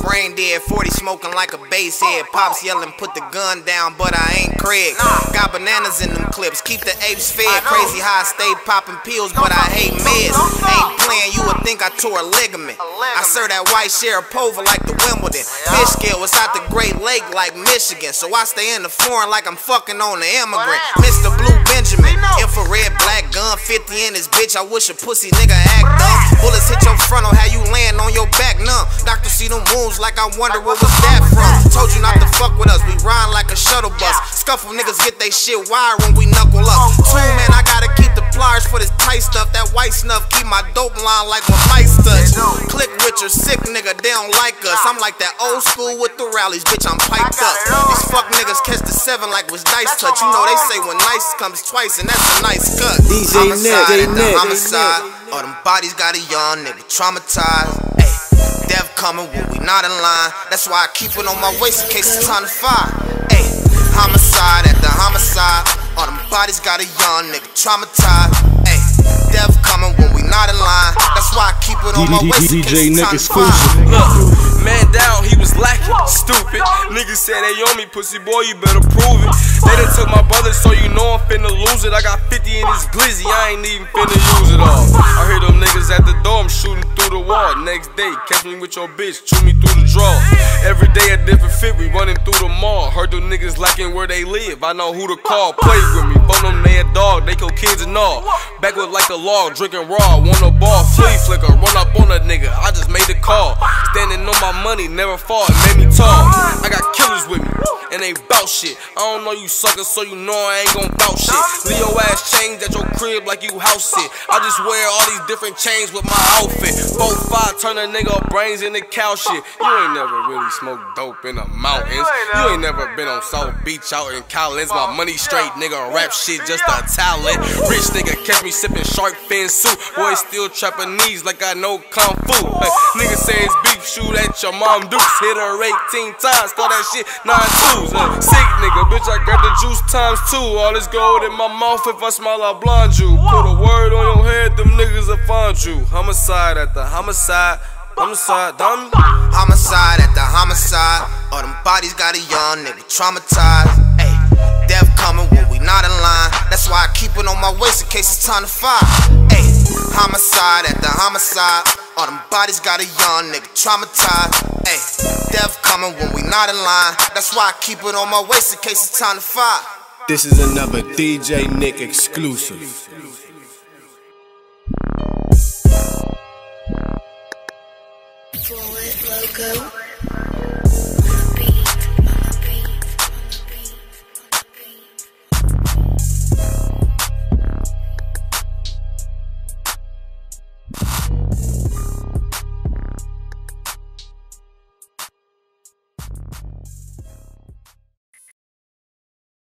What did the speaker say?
Brain dead, 40 smoking like a bass head. Pops yelling, put the gun down, but I ain't Craig. Got bananas in them clips, keep the apes fed. Crazy I stay popping pills, but I hate meds. Ain't playing, you would think I tore a ligament. I serve that white Sharapova like the Wimbledon. Fish scale was out the Great Lake like Michigan. So I stay in the foreign like I'm fucking on the immigrant. Mr. Blue Benjamin, infrared black gun, 50 in this bitch. I wish a pussy nigga act up. Bullets hit your frontal, how you land on your back numb. Doctor see them wounds like I wonder where was that from. Told you not to fuck with us, we ride like a shuttle bus. Scuffle niggas get they shit wired when we knuckle up. My dope line like when mice touch. Click Richard, sick nigga, they don't like us. I'm like that old school with the rallies, bitch, I'm piped up. These fuck niggas catch the seven like was dice touch. You know they say when nice comes twice, and that's a nice cut. DJ Nick, Nick, homicide. All them bodies got a young nigga traumatized. Ay, death coming when we not in line. That's why I keep it on my waist in case it's time to fire. Ay, homicide at the homicide. All them bodies got a young nigga traumatized. Ay, death coming when we not in line. That's why I keep it on my waist in case DJ it's Nick exclusive. Look, man down, he was lacking. Stupid. Niggas said they on me, pussy boy, you better prove it. They done took my brother, so you know I'm finna lose it. I got 50 in this glizzy, I ain't even finna use it all. I hear them niggas at the door, I'm shooting through the wall. Next day, catch me with your bitch, chew me through the draw. Every day a different fit, we running through the mall. Heard them niggas lacking where they live, I know who to call. Play with me, phone them, they a dog, they kill kids and all. Back with like a log, drinking raw, want a ball, flea flicker, run up on a nigga. I just made the call. Standing on my money, never fall, it made me tall. I got killers with me, and they bout shit. I don't know you suckers, so you know I ain't gon' bout shit. Leo ass chains at your crib like you house it. I just wear all these different chains with my outfit. Four five, turn a nigga brains into cow shit. You ain't never really smoked dope in the mountains. You ain't never been on South Beach out in Collins. My money straight, nigga, rap shit just a talent. Rich nigga catch me sipping shark fin soup. Boy still Japanese like I know kung fu. Nigga say it's beef, shoot at your mom dukes. Hit her 18 times, call that shit nine twos. Uh, sick nigga, bitch, I got the juice times two. All this gold in my mouth if I smile, I like blonde you. Put a word on your head, them niggas will find you. Homicide at the homicide. Homicide, dumb. Homicide at the homicide. All them bodies got a young nigga traumatized. Ay, death coming when we not in line. That's why I keep it on my waist in case it's time to fire. Ay, homicide at the homicide. All them bodies got a young nigga traumatized. Ay, death coming when we not in line. That's why I keep it on my waist in case it's time to fire. This is another DJ Nick exclusive.